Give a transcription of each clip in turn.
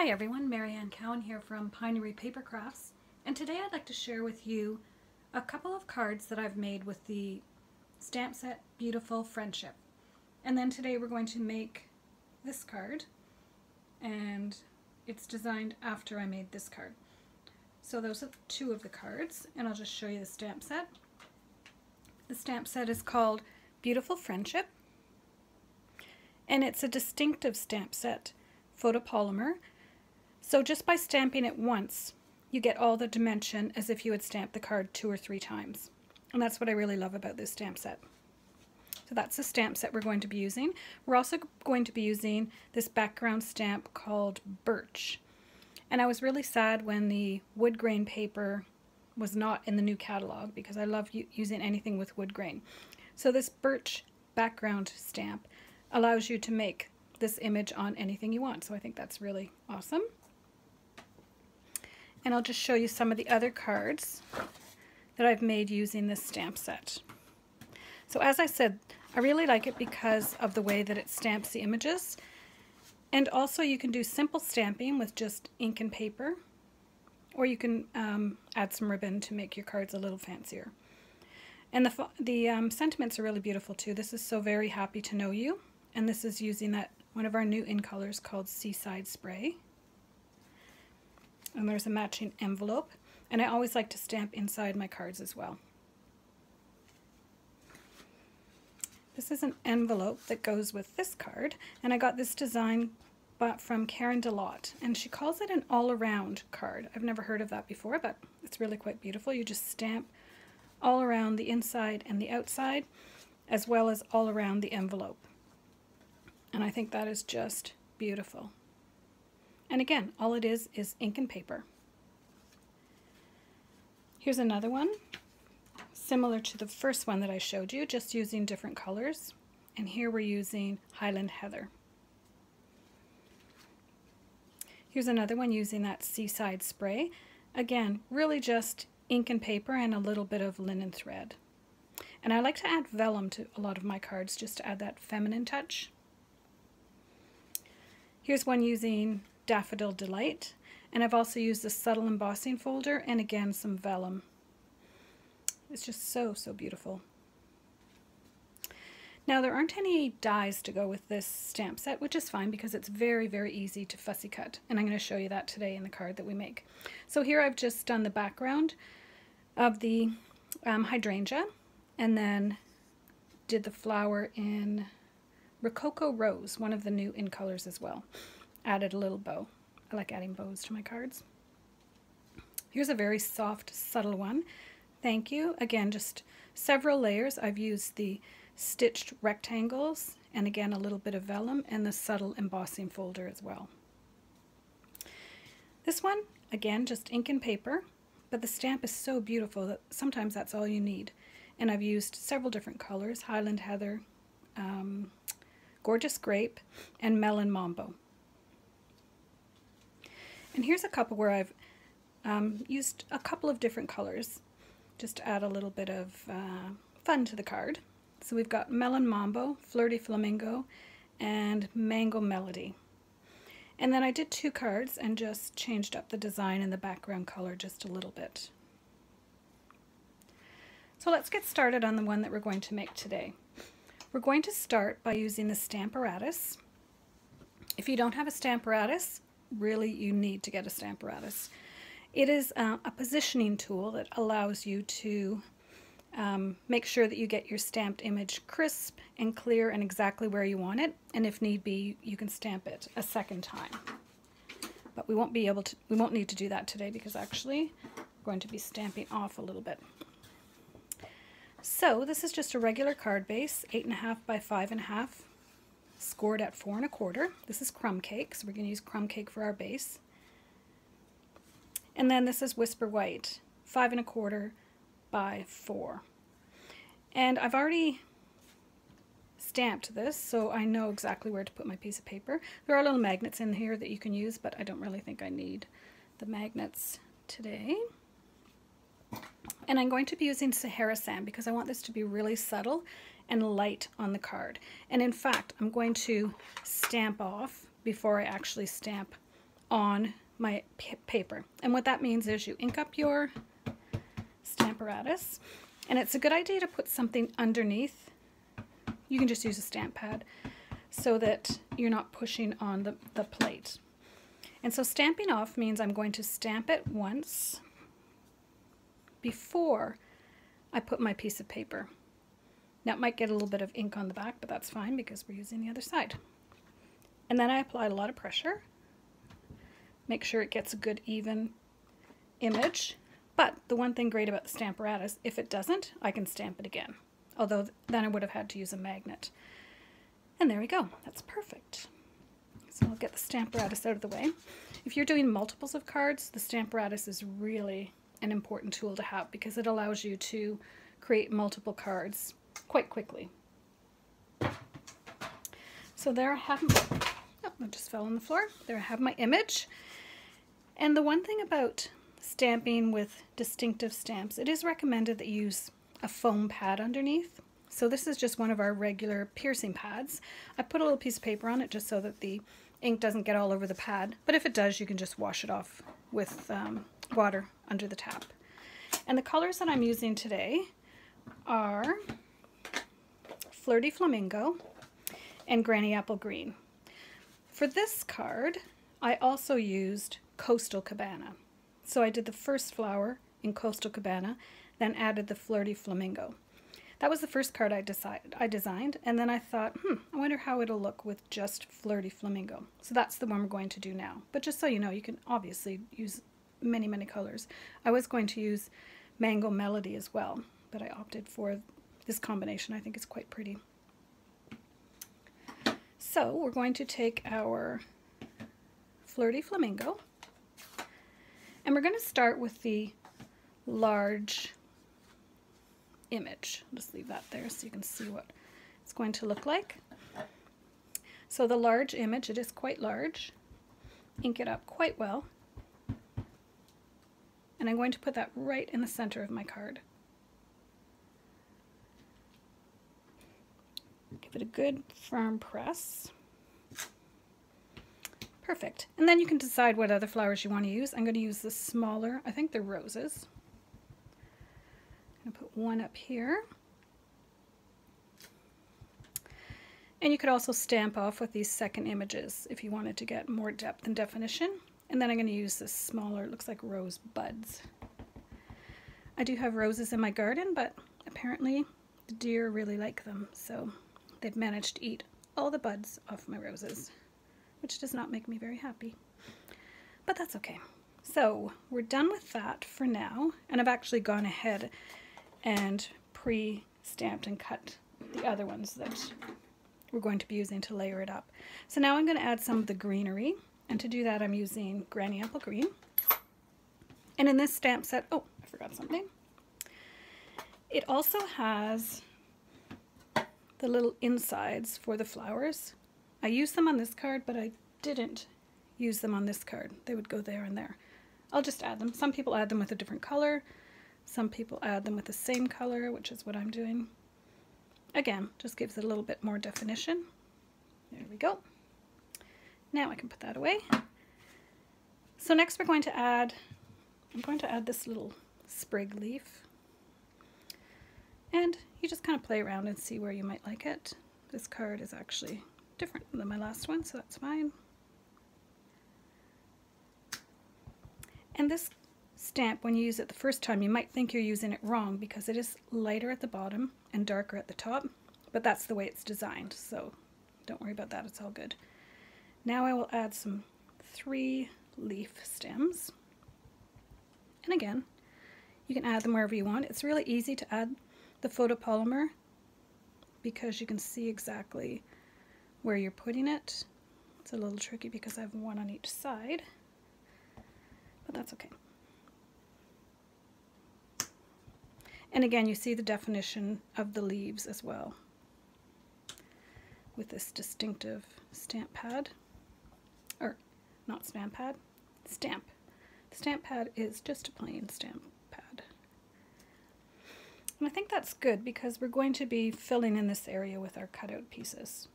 Hi everyone, Mary Anne Cowan here from Pinery Paper Crafts and today I'd like to share with you a couple of cards that I've made with the stamp set Beautiful Friendship. And then today we're going to make this card and it's designed after I made this card. So those are two of the cards and I'll just show you the stamp set. The stamp set is called Beautiful Friendship and it's a distinctive stamp set photopolymer. So just by stamping it once, you get all the dimension as if you had stamped the card two or three times. And that's what I really love about this stamp set. So that's the stamp set we're going to be using. We're also going to be using this background stamp called Birch. And I was really sad when the wood grain paper was not in the new catalog because I love using anything with wood grain. So this Birch background stamp allows you to make this image on anything you want. So I think that's really awesome. And I'll just show you some of the other cards that I've made using this stamp set. So as I said, I really like it because of the way that it stamps the images. And also you can do simple stamping with just ink and paper. Or you can um, add some ribbon to make your cards a little fancier. And the, the um, sentiments are really beautiful too. This is So Very Happy to Know You and this is using that one of our new in colors called Seaside Spray. And there's a matching envelope, and I always like to stamp inside my cards as well. This is an envelope that goes with this card, and I got this design bought from Karen Delot, and she calls it an all-around card. I've never heard of that before, but it's really quite beautiful. You just stamp all around the inside and the outside, as well as all around the envelope. And I think that is just beautiful. And again, all it is is ink and paper. Here's another one, similar to the first one that I showed you, just using different colors. And here we're using Highland Heather. Here's another one using that Seaside Spray. Again, really just ink and paper and a little bit of linen thread. And I like to add vellum to a lot of my cards just to add that feminine touch. Here's one using Daffodil Delight. And I've also used the subtle embossing folder and again some vellum. It's just so, so beautiful. Now there aren't any dies to go with this stamp set, which is fine because it's very, very easy to fussy cut. And I'm going to show you that today in the card that we make. So here I've just done the background of the um, hydrangea and then did the flower in Rococo Rose, one of the new in colors as well. Added a little bow. I like adding bows to my cards. Here's a very soft, subtle one. Thank you. Again, just several layers. I've used the stitched rectangles and again a little bit of vellum and the subtle embossing folder as well. This one, again, just ink and paper, but the stamp is so beautiful that sometimes that's all you need. And I've used several different colors, Highland Heather, um, Gorgeous Grape, and Melon Mambo. And here's a couple where I've um, used a couple of different colors just to add a little bit of uh, fun to the card. So we've got Melon Mambo, Flirty Flamingo, and Mango Melody. And then I did two cards and just changed up the design and the background color just a little bit. So let's get started on the one that we're going to make today. We're going to start by using the Stamparatus. If you don't have a Stamparatus, really you need to get a stamp Stamparatus. It is uh, a positioning tool that allows you to um, make sure that you get your stamped image crisp and clear and exactly where you want it. And if need be, you can stamp it a second time. But we won't be able to, we won't need to do that today because actually we're going to be stamping off a little bit. So this is just a regular card base, eight and a half by five and a half, scored at four and a quarter. This is crumb cake, so we're going to use crumb cake for our base. And then this is Whisper White, five and a quarter by four. And I've already stamped this, so I know exactly where to put my piece of paper. There are little magnets in here that you can use, but I don't really think I need the magnets today. And I'm going to be using Sahara Sand because I want this to be really subtle and light on the card. And in fact, I'm going to stamp off before I actually stamp on my paper. And what that means is you ink up your Stamparatus, and it's a good idea to put something underneath. You can just use a stamp pad so that you're not pushing on the, the plate. And so stamping off means I'm going to stamp it once before I put my piece of paper. Now it might get a little bit of ink on the back, but that's fine because we're using the other side. And then I apply a lot of pressure. Make sure it gets a good even image. But the one thing great about the Stamparatus, if it doesn't, I can stamp it again. Although then I would have had to use a magnet. And there we go. That's perfect. So I'll get the Stamparatus out of the way. If you're doing multiples of cards, the Stamparatus is really an important tool to have because it allows you to create multiple cards quite quickly. So there I have my, oh, it just fell on the floor. There I have my image. And the one thing about stamping with distinctive stamps, it is recommended that you use a foam pad underneath. So this is just one of our regular piercing pads. I put a little piece of paper on it just so that the ink doesn't get all over the pad. But if it does, you can just wash it off with um, water under the tap. And the colors that I'm using today are Flirty Flamingo and Granny Apple Green. For this card, I also used Coastal Cabana. So I did the first flower in Coastal Cabana, then added the Flirty Flamingo. That was the first card I decided I designed, and then I thought, hmm, I wonder how it'll look with just Flirty Flamingo. So that's the one we're going to do now. But just so you know, you can obviously use many, many colors. I was going to use Mango Melody as well, but I opted for this combination. I think it's quite pretty. So we're going to take our Flirty Flamingo, and we're going to start with the large image. I'll just leave that there so you can see what it's going to look like. So the large image, it is quite large. Ink it up quite well. And I'm going to put that right in the center of my card. Give it a good firm press. Perfect. And then you can decide what other flowers you want to use. I'm going to use the smaller, I think they're roses. I'm going to put one up here. And you could also stamp off with these second images if you wanted to get more depth and definition. And then I'm going to use this smaller, it looks like rose buds. I do have roses in my garden, but apparently the deer really like them, so they've managed to eat all the buds off my roses, which does not make me very happy. But that's okay. So we're done with that for now, and I've actually gone ahead and pre-stamped and cut the other ones that we're going to be using to layer it up. So now I'm going to add some of the greenery, and to do that I'm using Granny Apple Green. And in this stamp set, oh, I forgot something. It also has the little insides for the flowers. I used them on this card, but I didn't use them on this card. They would go there and there. I'll just add them. Some people add them with a different color. Some people add them with the same color, which is what I'm doing. Again, just gives it a little bit more definition. There we go. Now I can put that away. So next we're going to add, I'm going to add this little sprig leaf. And you just kind of play around and see where you might like it. This card is actually different than my last one, so that's fine. And this stamp, when you use it the first time, you might think you're using it wrong because it is lighter at the bottom and darker at the top, but that's the way it's designed, so don't worry about that, it's all good. Now I will add some three leaf stems. And again, you can add them wherever you want. It's really easy to add the photopolymer because you can see exactly where you're putting it. It's a little tricky because I have one on each side, but that's okay. And again, you see the definition of the leaves as well with this distinctive stamp pad, or not stamp pad, stamp. The stamp pad is just a plain stamp. And I think that's good because we're going to be filling in this area with our cutout pieces.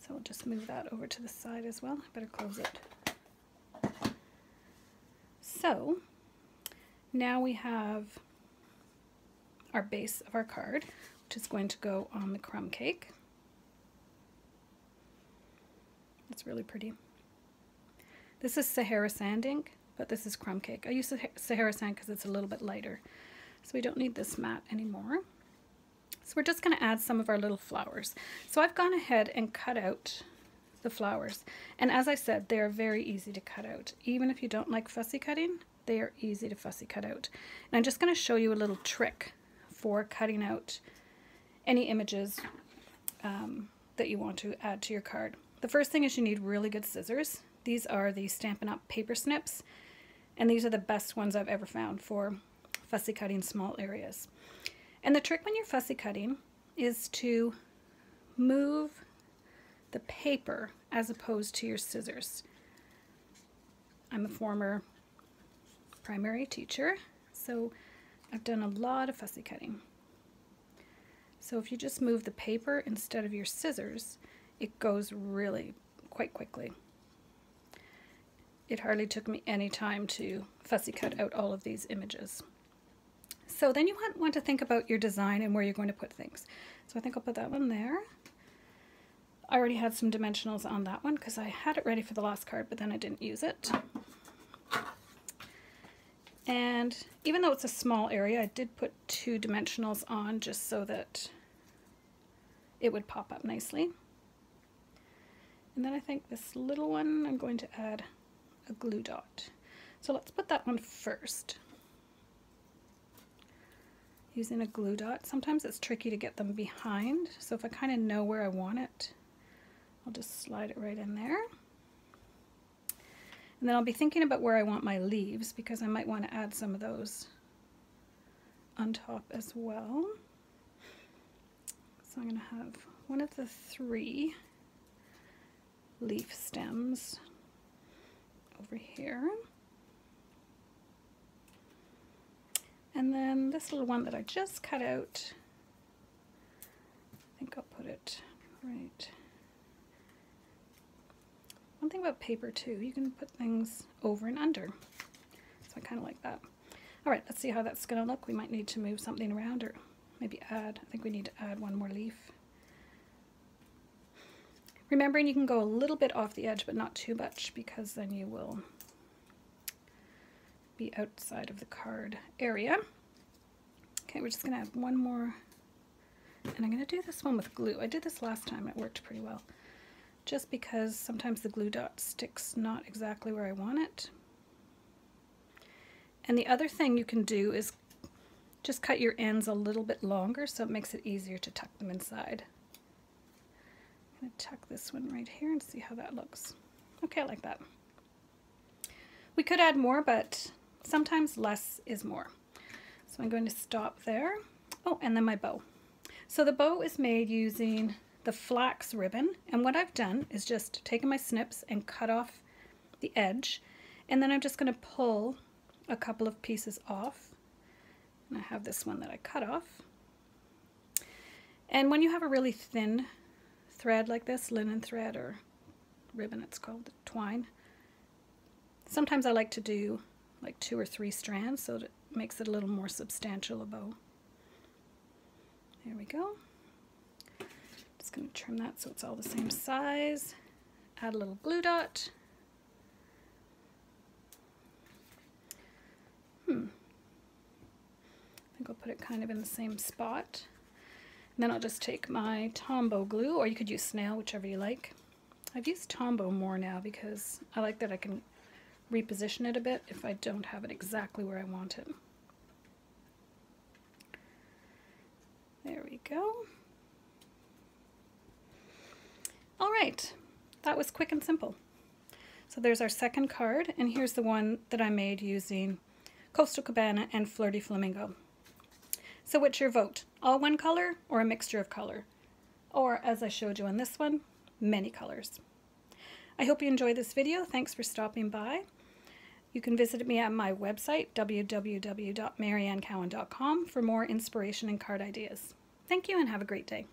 So we'll just move that over to the side as well. I better close it. So now we have our base of our card, which is going to go on the crumb cake. It's really pretty. This is Sahara Sand ink, but this is crumb cake. I use Sahara Sand because it's a little bit lighter. So we don't need this mat anymore. So we're just going to add some of our little flowers. So I've gone ahead and cut out the flowers. And as I said, they're very easy to cut out. Even if you don't like fussy cutting, they are easy to fussy cut out. And I'm just going to show you a little trick for cutting out any images um, that you want to add to your card. The first thing is you need really good scissors. These are the Stampin' Up! paper snips, and these are the best ones I've ever found for fussy cutting small areas. And the trick when you're fussy cutting is to move the paper as opposed to your scissors. I'm a former primary teacher, so I've done a lot of fussy cutting. So if you just move the paper instead of your scissors, it goes really quite quickly. It hardly took me any time to fussy cut out all of these images. So then you want to think about your design and where you're going to put things. So I think I'll put that one there. I already had some dimensionals on that one because I had it ready for the last card, but then I didn't use it. And even though it's a small area, I did put two dimensionals on just so that it would pop up nicely. And then I think this little one, I'm going to add a glue dot. So let's put that one first. Using a glue dot. Sometimes it's tricky to get them behind, so if I kind of know where I want it, I'll just slide it right in there. And then I'll be thinking about where I want my leaves because I might want to add some of those on top as well. So I'm going to have one of the three leaf stems over here. And then this little one that I just cut out, I think I'll put it right. One thing about paper too, you can put things over and under. So I kind of like that. All right, let's see how that's going to look. We might need to move something around or maybe add, I think we need to add one more leaf. Remembering you can go a little bit off the edge, but not too much because then you will be outside of the card area. Okay, we're just going to add one more. And I'm going to do this one with glue. I did this last time. It worked pretty well. Just because sometimes the glue dot sticks not exactly where I want it. And the other thing you can do is just cut your ends a little bit longer so it makes it easier to tuck them inside. I'm going to tuck this one right here and see how that looks. Okay, I like that. We could add more, but sometimes less is more. So I'm going to stop there. Oh, and then my bow. So the bow is made using the flax ribbon, and what I've done is just taken my snips and cut off the edge, and then I'm just going to pull a couple of pieces off. And I have this one that I cut off. And when you have a really thin thread like this, linen thread or ribbon it's called, twine. Sometimes I like to do like two or three strands so it makes it a little more substantial a bow. There we go. Just going to trim that so it's all the same size. Add a little glue dot. Hmm. I think I'll put it kind of in the same spot. And Then I'll just take my Tombow glue, or you could use snail, whichever you like. I've used Tombow more now because I like that I can reposition it a bit if I don't have it exactly where I want it. There we go. All right, that was quick and simple. So there's our second card, and here's the one that I made using Coastal Cabana and Flirty Flamingo. So what's your vote? All one color or a mixture of color? Or, as I showed you on this one, many colors. I hope you enjoyed this video. Thanks for stopping by. You can visit me at my website, www.maryannecowan.com, for more inspiration and card ideas. Thank you and have a great day.